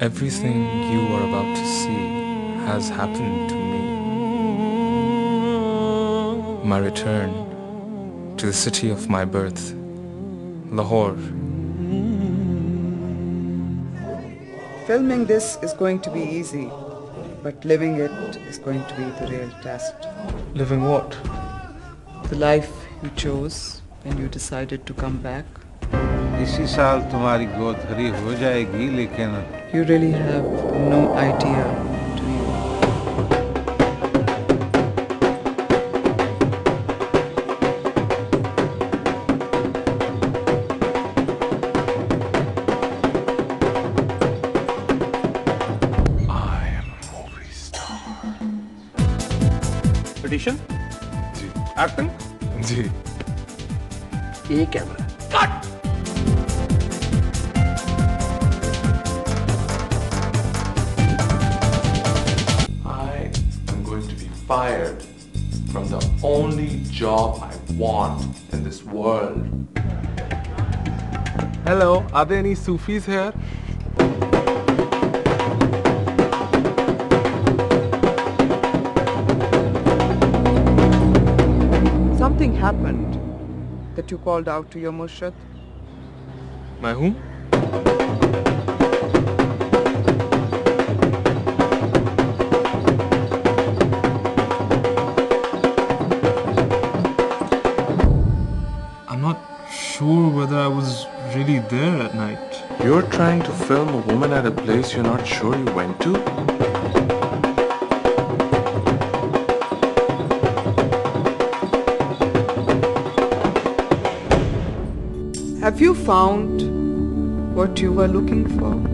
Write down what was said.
Everything you are about to see has happened to me. My return to the city of my birth, Lahore. Filming this is going to be easy, but living it is going to be the real test. Living what? The life you chose when you decided to come back. इसी साल तुम्हारी गोद हरी हो जाएगी लेकिन you really have no idea ji. Acting जी। ये camera cut going fired from the only job I want in this world. Hello, are there any Sufis here? Something happened that you called out to your Murshid. My whom? Sure whether I was really there at night. You're trying to film a woman at a place you're not sure you went to? Have you found what you were looking for?